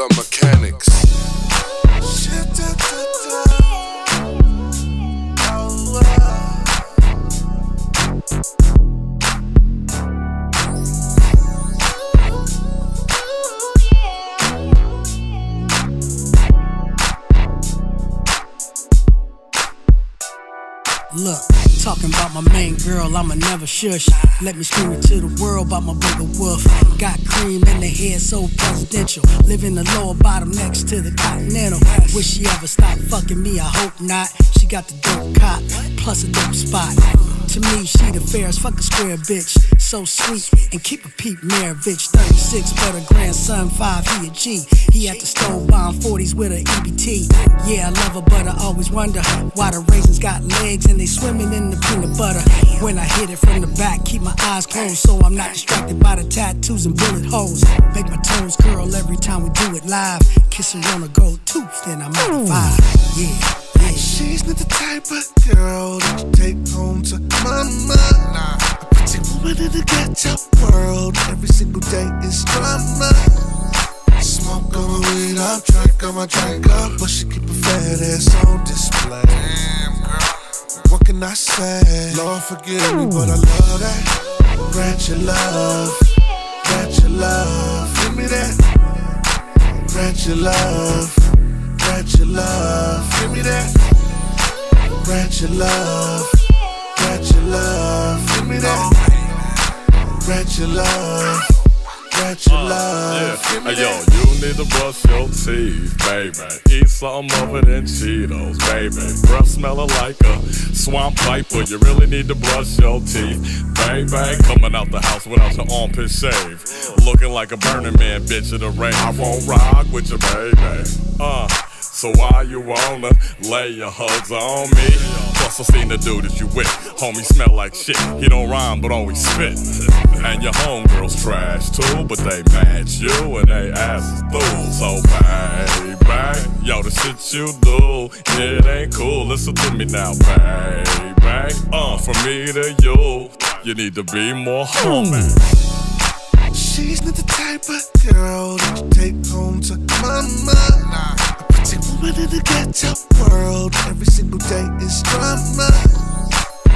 the mechanics. Look, talking about my main girl, I'ma never shush. Let me scream it to the world about my bigger wolf. Got cream in the head, so presidential. Live in the lower bottom next to the continental. Wish she ever stop fucking me, I hope not. She got the dope cop, plus a dope spot. To me, she the fairest, fuck a square bitch. So sweet, and keep a peep Maravich. 36, but a grandson, 5, he a G. He at the stove buying 40s with a EBT. Yeah, I love her, but I always wonder why the raisins got legs and they swimming in the peanut butter. When I hit it from the back, keep my eyes closed so I'm not distracted by the tattoos and bullet holes. Make my toes curl every time we do it live. Kiss her on a gold tooth, then I'm at five. Yeah. Yeah. She's not the type of girl that in the ghetto world. Every single day is drama. Smoke on my weed up, drink on my drink up. But she keep a fat ass on display. Damn, girl. What can I say? Lord forgive me, but I love that. Ratchet love, ratchet love. Give me that. Ratchet love, ratchet love. Give me that. Ratchet love, ratchet love. Give me that. Love. Ratchet love. Give me Hey, yo, you need to brush your teeth, baby. Eat something other than Cheetos, baby. Breath smelling like a swamp viper. You really need to brush your teeth, baby. Coming out the house without your armpit shave. Looking like a burning man, bitch in the rain. I won't rock with you, baby. Uh. So why you wanna lay your hugs on me? Plus I seen the dude that you with, homie smell like shit. He don't rhyme but always spit. And your homegirls trash too, but they match you and they ass is through. So baby, yo the shit you do, it ain't cool. Listen to me now, baby. Uh, from me to you, you need to be more homie. She's not the type of girl that you take home to mama. Nah. Pretty in the ghetto world. Every single day is drama.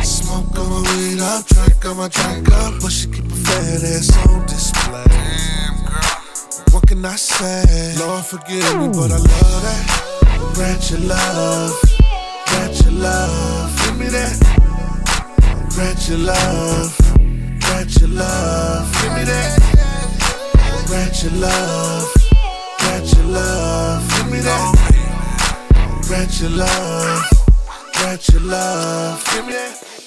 Smoke on my weed up, drink on my drink up. But she keep a fat ass on display. Damn, girl. What can I say? Lord forgive me, but I love that. Ratchet love, ratchet love. Give me that. Ratchet love, ratchet love. Give me that. Ratchet love, ratchet love, give me that. Ratchet love, ratchet love, give me that.